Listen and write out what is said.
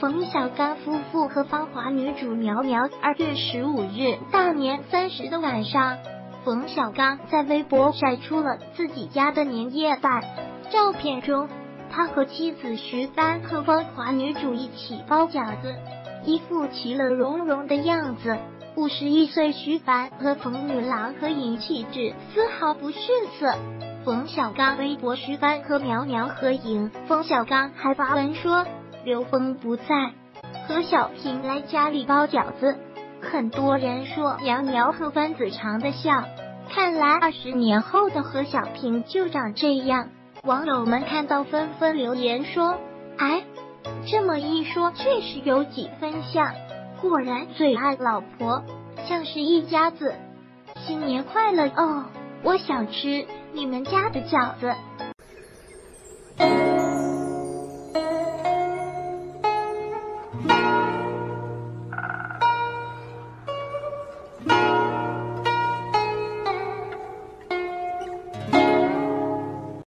冯小刚夫妇和芳华女主苗苗。二月十五日，大年三十的晚上，冯小刚在微博晒出了自己家的年夜饭。照片中，他和妻子徐帆和芳华女主一起包饺子，一副其乐融融的样子。五十一岁徐帆和冯女郎合影，气质丝毫不逊色。冯小刚微博徐帆和苗苗合影，冯小刚还发文说刘峰不在，何小平来家里包饺子。很多人说苗苗和番子长得像，看来二十年后的何小平就长这样。网友们看到纷纷留言说：“哎，这么一说，确实有几分像。”果然最爱老婆，像是一家子。新年快乐哦！我想吃你们家的饺子。